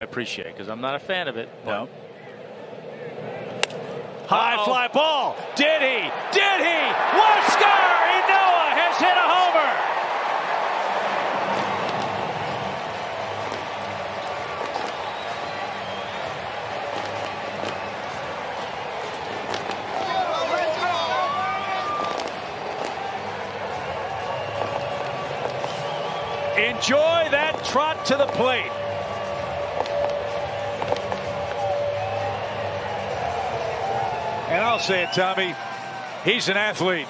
I appreciate because I'm not a fan of it. No. High Uh-oh. fly ball. Did he? Did he? Huascar Ynoa has hit a homer. Enjoy that trot to the plate. And I'll say it, Tommy. He's an athlete.